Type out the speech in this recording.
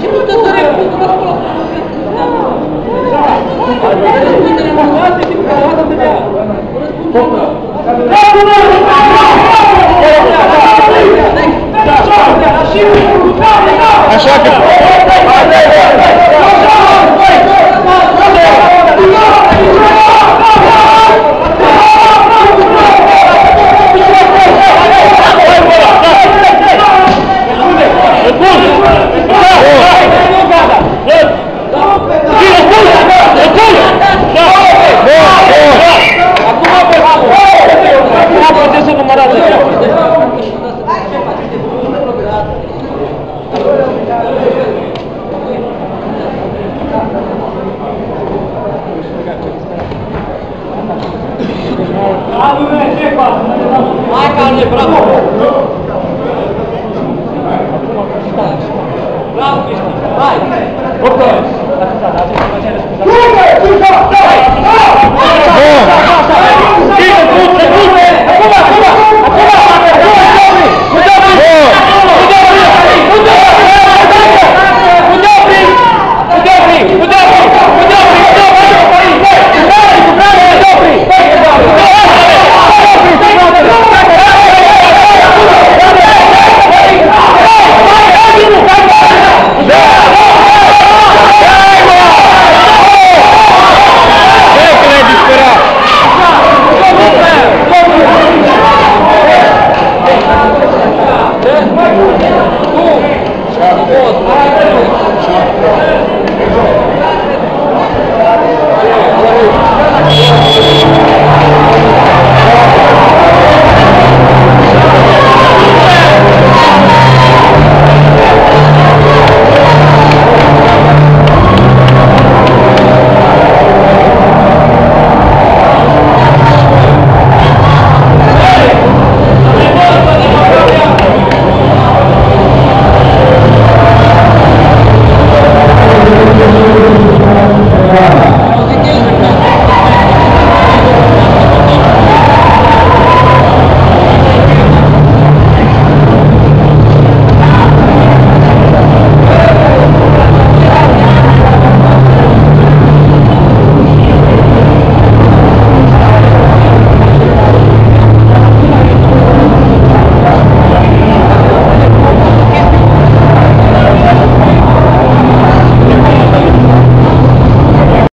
Чему ты Vai, Carlos, bravo! Bravo, Cristian, vai!